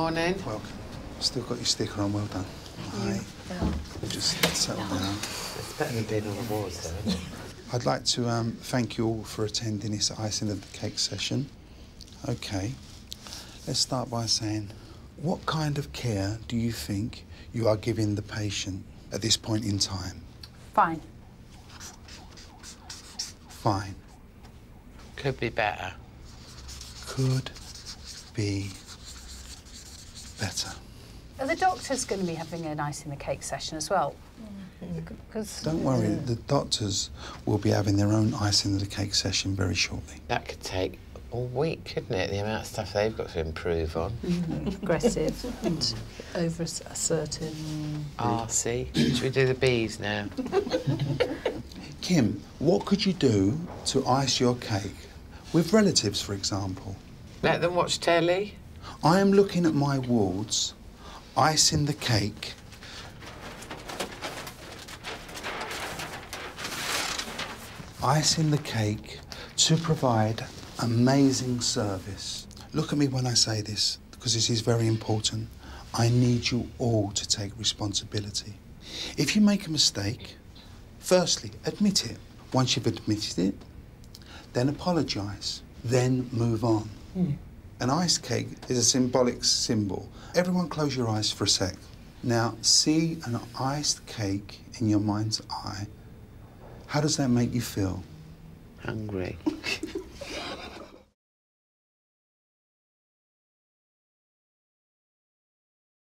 Morning. Welcome. Still got your sticker on, well done. Hi. Just settle down. It's better than being on the wards, though. I'd like to um, thank you all for attending this icing of the cake session. Okay, let's start by saying, what kind of care do you think you are giving the patient at this point in time? Fine. Fine. Could be better. Could be better. Are the doctors going to be having an ice in the cake session as well? Mm. Because Don't worry, the doctors will be having their own icing of the cake session very shortly. That could take all week, couldn't it? The amount of stuff they've got to improve on. Mm-hmm. aggressive and over assertive. RC. Should we do the bees now? Kim, what could you do to ice your cake? With relatives, for example. Let them watch telly. I am looking at my wards, icing the cake. Ice in the cake to provide amazing service. Look at me when I say this, because this is very important. I need you all to take responsibility. If you make a mistake, firstly, admit it. Once you've admitted it, then apologise, then move on. Hmm. An ice cake is a symbolic symbol. Everyone close your eyes for a sec. Now, see an iced cake in your mind's eye. How does that make you feel? Hungry.